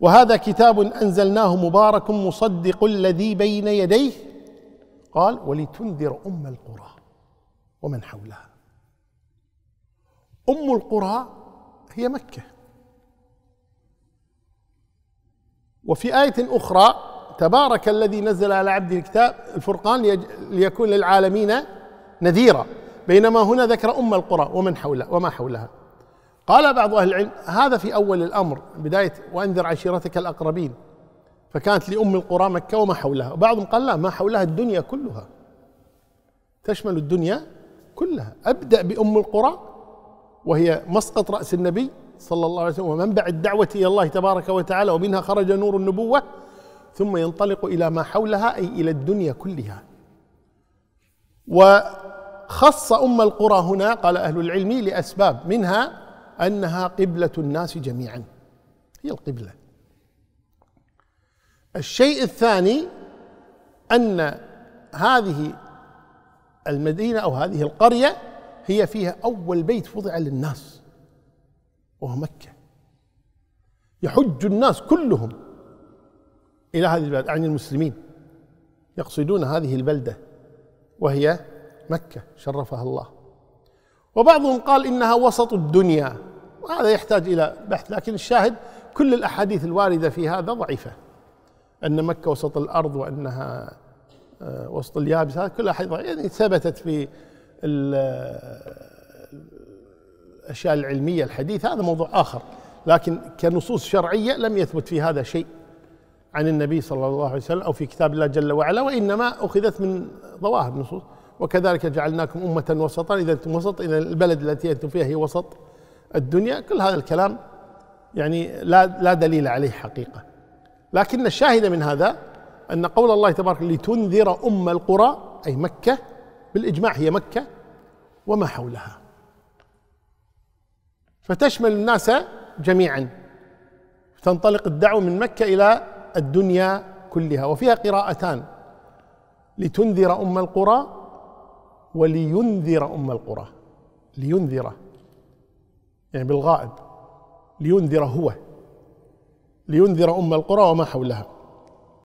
وهذا كتاب أنزلناه مبارك مصدق الذي بين يديه. قال ولتنذر أم القرى ومن حولها. أم القرى هي مكة. وفي آية أخرى تبارك الذي نزل على عبده الكتاب الفرقان ليكون للعالمين نذيرا. بينما هنا ذكر أم القرى ومن حولها وما حولها. قال بعض أهل العلم هذا في أول الأمر بداية وأنذر عشيرتك الأقربين. فكانت لأم القرى مكة وما حولها. وبعضهم قال لا ما حولها الدنيا كلها. تشمل الدنيا كلها. أبدأ بأم القرى وهي مسقط رأس النبي صلى الله عليه وسلم ومنبع الدعوة إلى الله تبارك وتعالى ومنها خرج نور النبوة ثم ينطلق إلى ما حولها أي إلى الدنيا كلها. وخص أم القرى هنا قال أهل العلم لأسباب. منها أنها قبلة الناس جميعا. هي القبلة. الشيء الثاني أن هذه المدينة أو هذه القرية هي فيها أول بيت وضع للناس وهو مكة. يحج الناس كلهم إلى هذه البلد يعني المسلمين يقصدون هذه البلدة وهي مكة شرفها الله. وبعضهم قال إنها وسط الدنيا. وهذا يحتاج إلى بحث لكن الشاهد كل الأحاديث الواردة في هذا ضعيفة. أن مكة وسط الأرض وأنها آه، وسط اليابس هذا كلها يعني ثبتت في الأشياء العلمية الحديثه هذا موضوع آخر. لكن كنصوص شرعية لم يثبت في هذا شيء عن النبي صلى الله عليه وسلم أو في كتاب الله جل وعلا وإنما أخذت من ظواهر النصوص. وكذلك جعلناكم أمة وسطا إذا أنتم وسط إذا البلد التي أنتم فيها هي وسط. الدنيا كل هذا الكلام يعني لا لا دليل عليه حقيقة. لكن الشاهد من هذا أن قول الله تبارك لتنذر أم القرى أي مكة بالإجماع هي مكة وما حولها. فتشمل الناس جميعا. تنطلق الدعوة من مكة إلى الدنيا كلها. وفيها قراءتان. لتنذر أم القرى ولينذر أم القرى. لينذر. يعني بالغائب لينذر هو لينذر أم القرى وما حولها.